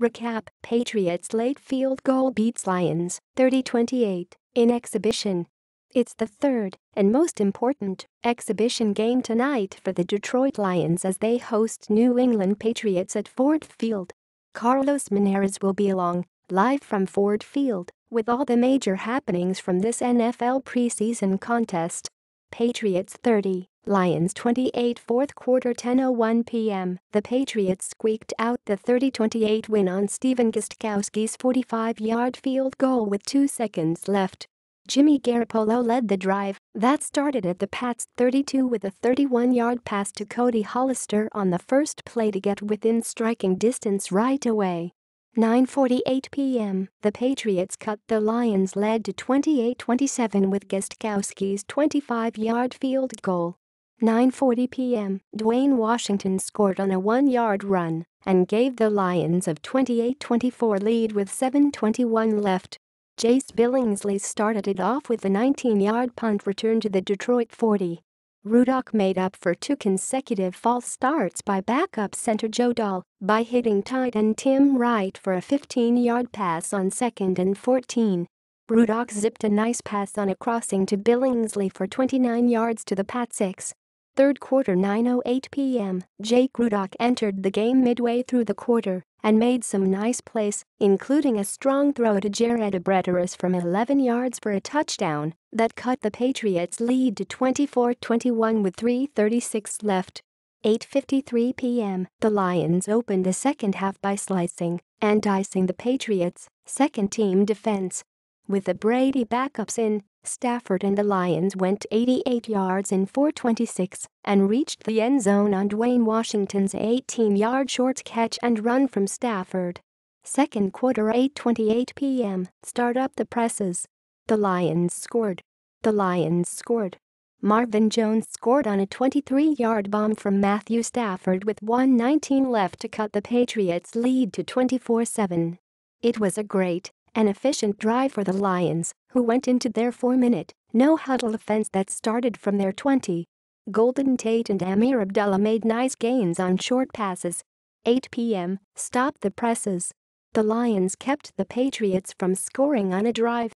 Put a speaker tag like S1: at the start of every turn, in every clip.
S1: Recap Patriots late field goal beats Lions 30 28 in exhibition. It's the third, and most important, exhibition game tonight for the Detroit Lions as they host New England Patriots at Ford Field. Carlos Monarrez will be along, live from Ford Field, with all the major happenings from this NFL preseason contest. Patriots 30, Lions 28 fourth quarter 10.01 p.m. The Patriots squeaked out the 30-28 win on Stephen Gostkowski's 45-yard field goal with two seconds left. Jimmy Garoppolo led the drive that started at the Pats 32 with a 31-yard pass to Cody Hollister on the first play to get within striking distance right away. 9.48 p.m., the Patriots cut the Lions lead to 28-27 with Gostkowski's 25-yard field goal. 9.40 p.m., Dwayne Washington scored on a one-yard run and gave the Lions a 28-24 lead with 7.21 left. Jace Billingsley started it off with a 19-yard punt return to the Detroit 40. Rudock made up for two consecutive false starts by backup center Joe Dahl by hitting tight end Tim Wright for a 15-yard pass on second and 14. Rudock zipped a nice pass on a crossing to Billingsley for 29 yards to the Pat 6. Third quarter 9.08 p.m., Jake Rudock entered the game midway through the quarter and made some nice plays, including a strong throw to Jared Abbrederis from 11 yards for a touchdown that cut the Patriots' lead to 24-21 with 3.36 left. 8.53 p.m., the Lions opened the second half by slicing and dicing the Patriots' second-team defense. With the Brady backups in, Stafford and the Lions went 88 yards in 426 and reached the end zone on Dwayne Washington's 18-yard short catch and run from Stafford. Second quarter 8:28 p.m. Start up the presses. The Lions scored. The Lions scored. Marvin Jones scored on a 23-yard bomb from Matthew Stafford with 119 left to cut the Patriots' lead to 24-7. It was a great an efficient drive for the Lions, who went into their four-minute, no-huddle offense that started from their 20. Golden Tate and Ameer Abdullah made nice gains on short passes. 8 p.m. Stop the presses. The Lions kept the Patriots from scoring on a drive.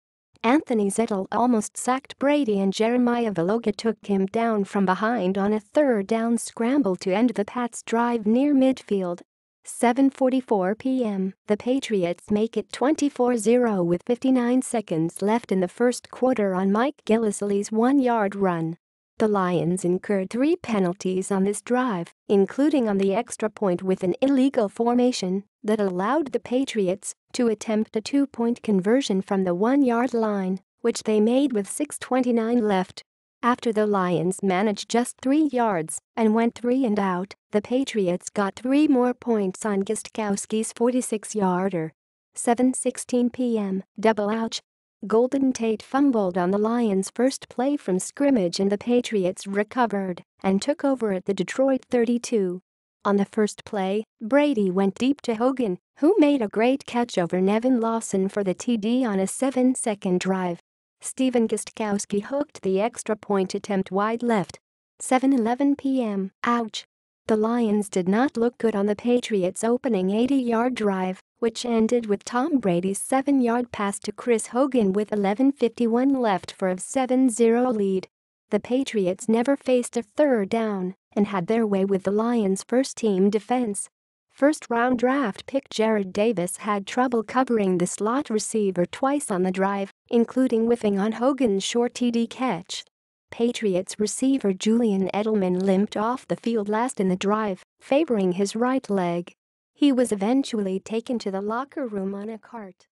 S1: Anthony Zettel almost sacked Brady and Jeremiah Valoaga took him down from behind on a third down scramble to end the Pats' drive near midfield 7.44 p.m., the Patriots make it 24-0 with 59 seconds left in the first quarter on Mike Gillislee's one-yard run. The Lions incurred three penalties on this drive, including on the extra point with an illegal formation that allowed the Patriots to attempt a two-point conversion from the one-yard line, which they made with 6.29 left. After the Lions managed just three yards and went three and out, the Patriots got three more points on Gostkowski's 46-yarder. 7.16 p.m., double ouch. Golden Tate fumbled on the Lions' first play from scrimmage and the Patriots recovered and took over at the Detroit 32. On the first play, Brady went deep to Hogan, who made a great catch over Nevin Lawson for the TD on a seven-second drive. Stephen Gostkowski hooked the extra point attempt wide left. 7.11 p.m. Ouch. The Lions did not look good on the Patriots' opening 80-yard drive, which ended with Tom Brady's 7-yard pass to Chris Hogan with 11.51 left for a 7-0 lead. The Patriots never faced a third down and had their way with the Lions' first-team defense. First-round draft pick Jarrad Davis had trouble covering the slot receiver twice on the drive, including whiffing on Hogan's short TD catch. Patriots receiver Julian Edelman limped off the field last in the drive, favoring his right leg. He was eventually taken to the locker room on a cart.